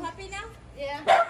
Happy now? Yeah.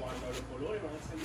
Cuando los colores van a ser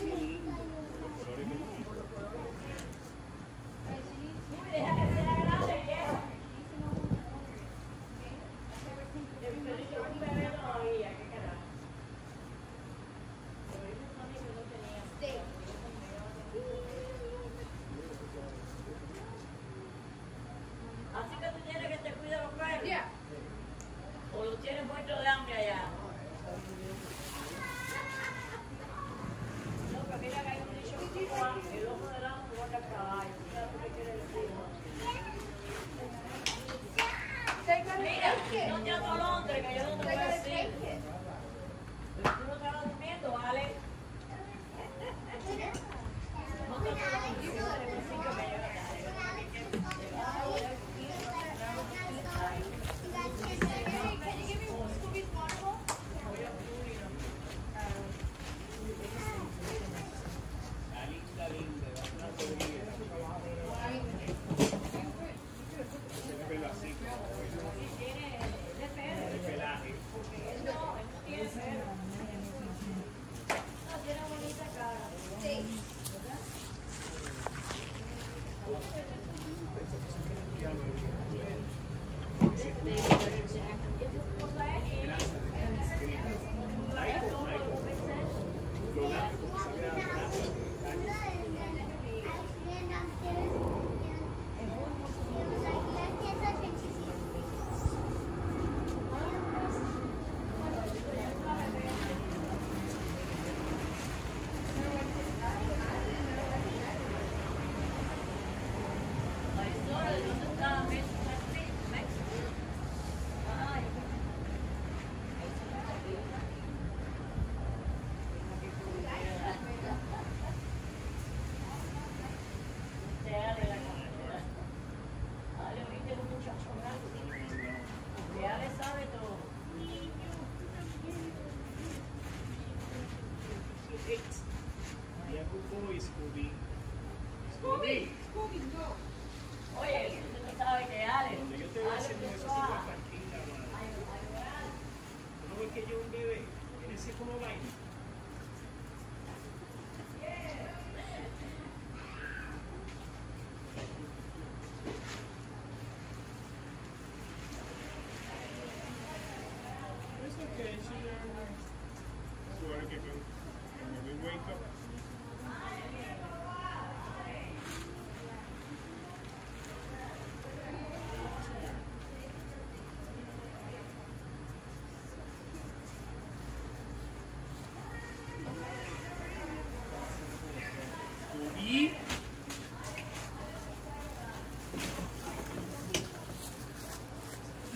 き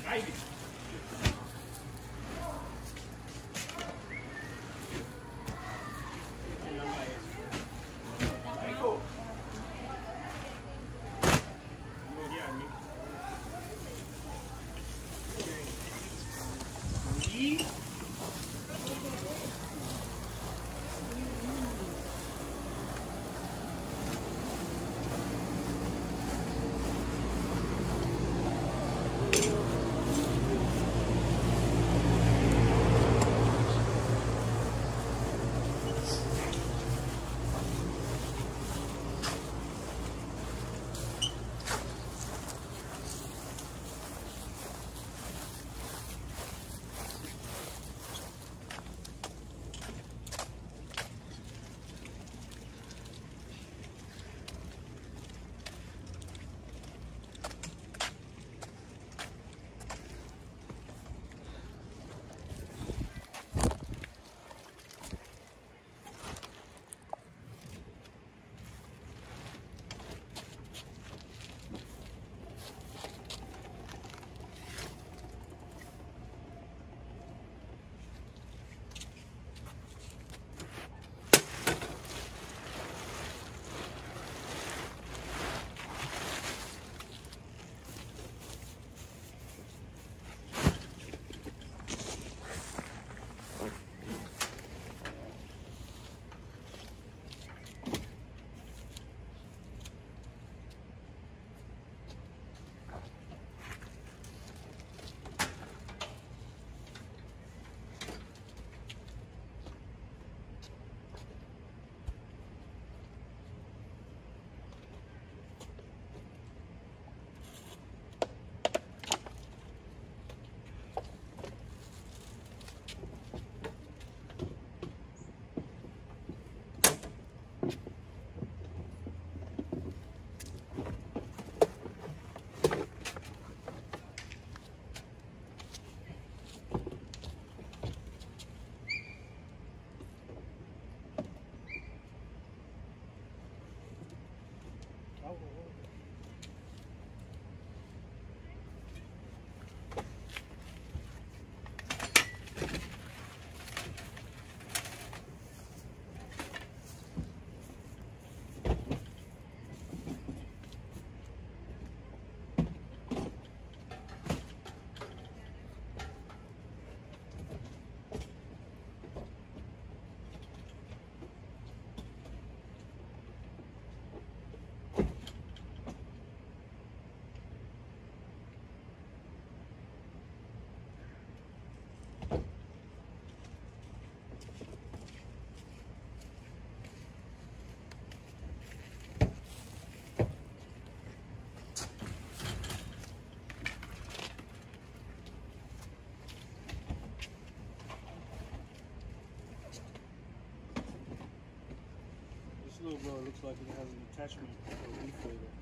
はいいい。Little blower looks like it has an attachment for a inflator. Been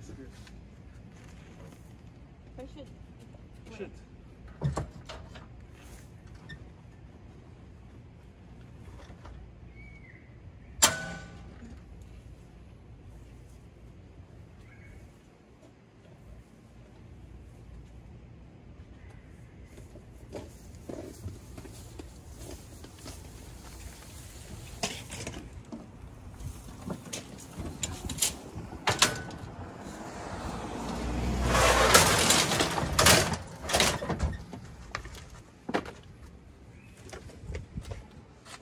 sister. They should. Should.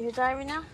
You're driving now?